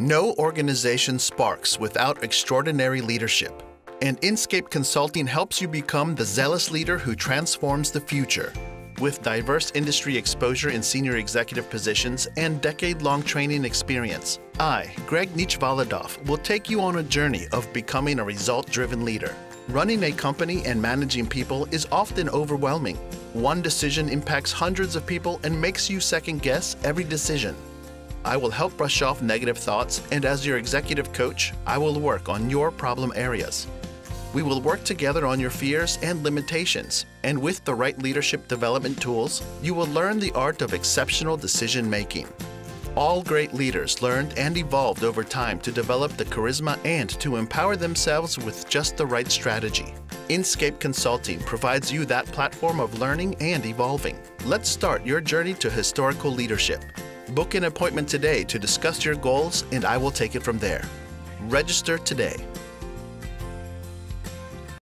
No organization sparks without extraordinary leadership, and Inscape Consulting helps you become the zealous leader who transforms the future. With diverse industry exposure in senior executive positions and decade long training experience, I, Greg Nichvaladov, will take you on a journey of becoming a result driven leader. Running a company and managing people is often overwhelming. One decision impacts hundreds of people and makes you second guess every decision. I will help brush off negative thoughts, and as your executive coach, I will work on your problem areas. We will work together on your fears and limitations, and with the right leadership development tools, you will learn the art of exceptional decision making. All great leaders learned and evolved over time to develop the charisma and to empower themselves with just the right strategy. Inscape Consulting provides you that platform of learning and evolving. Let's start your journey to historical leadership. Book an appointment today to discuss your goals, and I will take it from there. Register today.